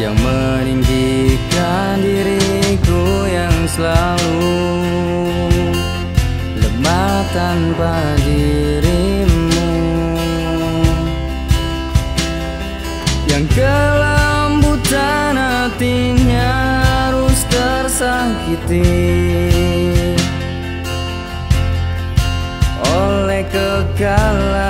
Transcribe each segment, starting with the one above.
Yang meninggikan diriku yang selalu Lemah tanpa dirimu. Yang kelembutan hatinya harus tersakiti. Oleh kekalahanku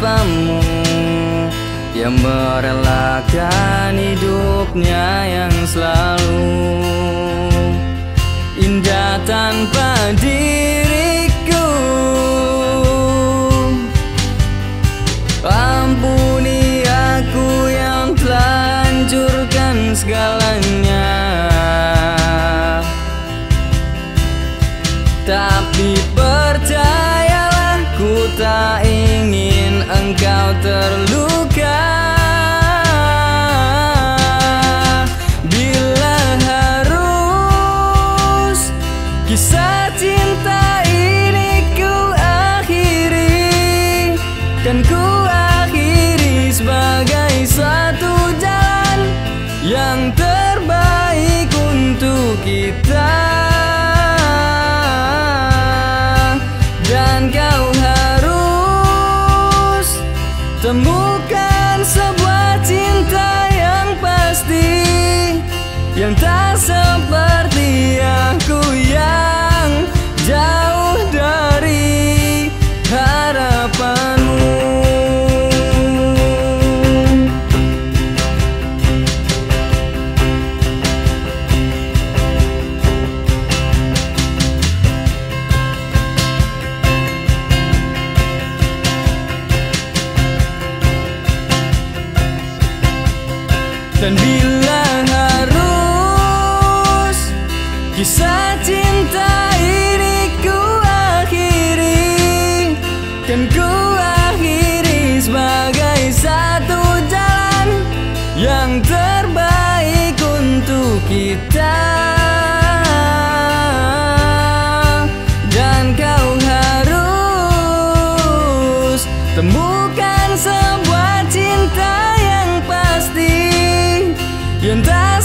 tanpamu Yang merelakan hidupnya yang selalu Indah tanpa diriku. Ampuni aku yang telah hancurkan segalanya. Tapi percayalah ku tak Yang tak seperti aku yang jauh dari harapanmu. Dan bila Kisah cinta ini ku akhiri Kan ku akhiri sebagai satu jalan Yang terbaik untuk kita. Dan kau harus Temukan sebuah cinta yang pasti Yang tak